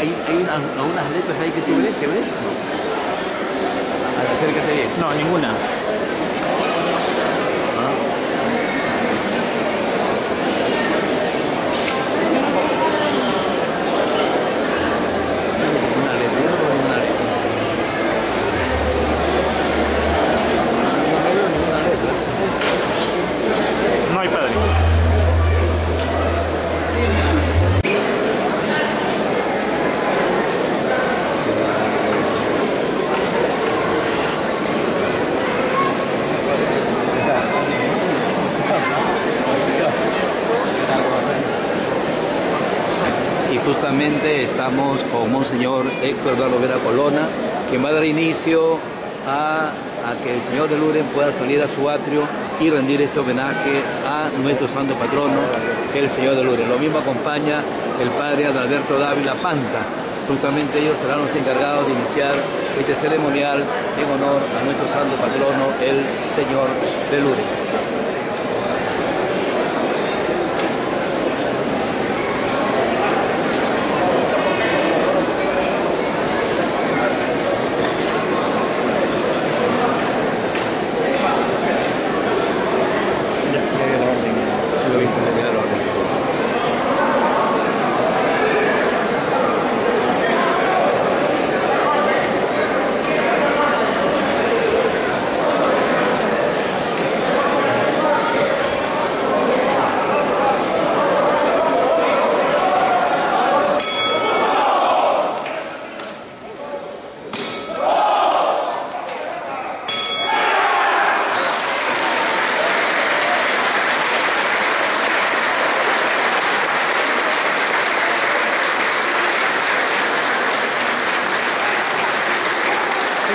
Hay, hay unas, algunas letras ahí que tú ves, que ves. No. Acércate bien. No, ninguna. Ah. Una letra, yo no veo ninguna letra. No veo ninguna letra. No hay padre. Y justamente estamos con Monseñor Héctor Eduardo Vera Colona, quien va a dar inicio a, que el Señor de Lourdes pueda salir a su atrio y rendir este homenaje a nuestro santo patrono, el Señor de Lourdes. Lo mismo acompaña el Padre Adalberto Dávila Panta. Justamente ellos serán los encargados de iniciar este ceremonial en honor a nuestro santo patrono, el Señor de Lourdes. Ya, ya dio la orden. Lo mismo, le voy a dar orden.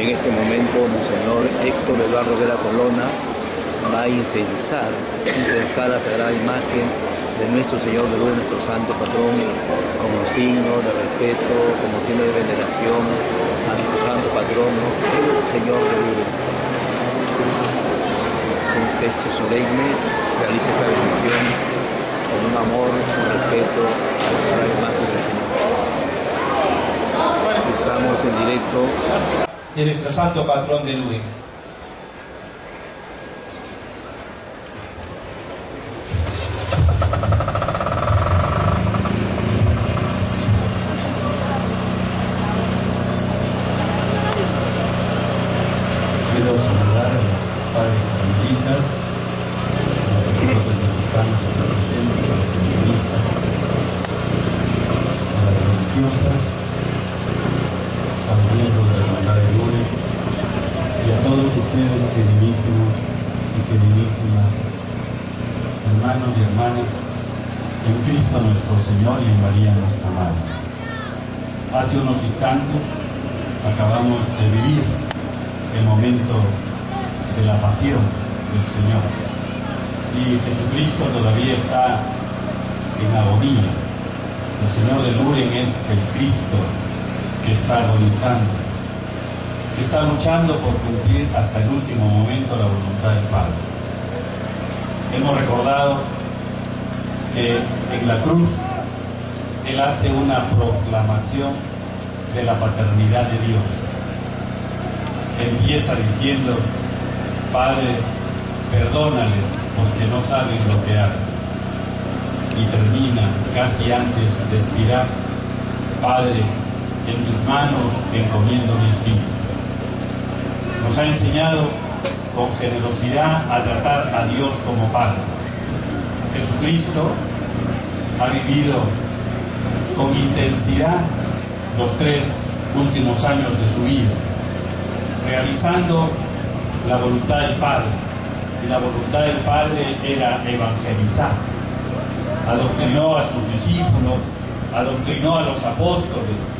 En este momento, Monseñor Héctor Eduardo Vera Colona va a incensar, incensar la sagrada imagen de nuestro Señor de Luz, nuestro santo patrón, como signo de respeto, como signo de veneración a nuestro santo patrono, el Señor de Luz. Un texto solemne realiza esta bendición con un amor, un respeto a la sagrada imagen del Señor. Estamos en directo de nuestro santo patrón de Lourdes. Queridísimas hermanos y hermanas, en Cristo nuestro Señor y en María nuestra Madre. Hace unos instantes acabamos de vivir el momento de la pasión del Señor y Jesucristo todavía está en agonía. El Señor de Luren es el Cristo que está agonizando, está luchando por cumplir hasta el último momento la voluntad del Padre. Hemos recordado que en la cruz Él hace una proclamación de la paternidad de Dios. Empieza diciendo, Padre, perdónales porque no saben lo que hacen. Y termina casi antes de expirar, Padre, en tus manos encomiendo mi espíritu. Nos ha enseñado con generosidad a tratar a Dios como Padre. Jesucristo ha vivido con intensidad los tres últimos años de su vida, realizando la voluntad del Padre. Y la voluntad del Padre era evangelizar. Adoctrinó a sus discípulos, adoctrinó a los apóstoles,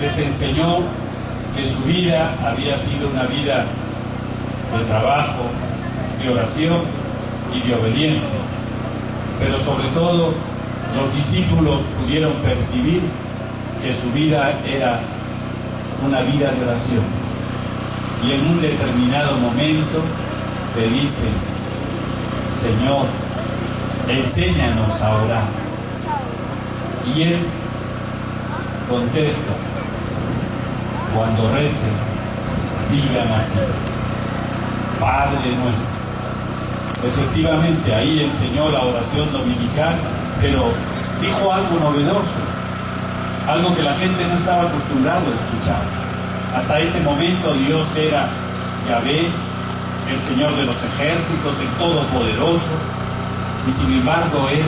les enseñó que su vida había sido una vida de trabajo, de oración y de obediencia. Pero sobre todo los discípulos pudieron percibir que su vida era una vida de oración. Y en un determinado momento le dicen, Señor, enséñanos a orar. Y él contesta, cuando recen, digan así, Padre nuestro. Efectivamente, ahí enseñó la oración dominical, pero dijo algo novedoso, algo que la gente no estaba acostumbrado a escuchar. Hasta ese momento Dios era Yahvé, el Señor de los ejércitos, el Todopoderoso, y sin embargo Él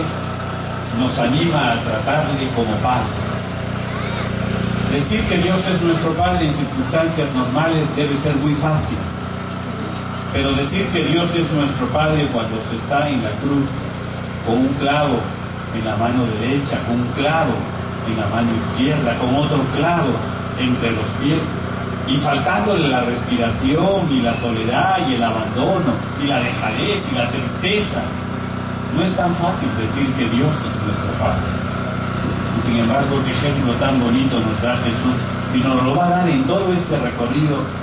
nos anima a tratarle como Padre. Decir que Dios es nuestro Padre en circunstancias normales debe ser muy fácil, pero decir que Dios es nuestro Padre cuando se está en la cruz con un clavo en la mano derecha, con un clavo en la mano izquierda, con otro clavo entre los pies, y faltándole la respiración y la soledad y el abandono y la dejadez y la tristeza. No es tan fácil decir que Dios es nuestro Padre. Sin embargo, qué ejemplo tan bonito nos da Jesús. Y nos lo va a dar en todo este recorrido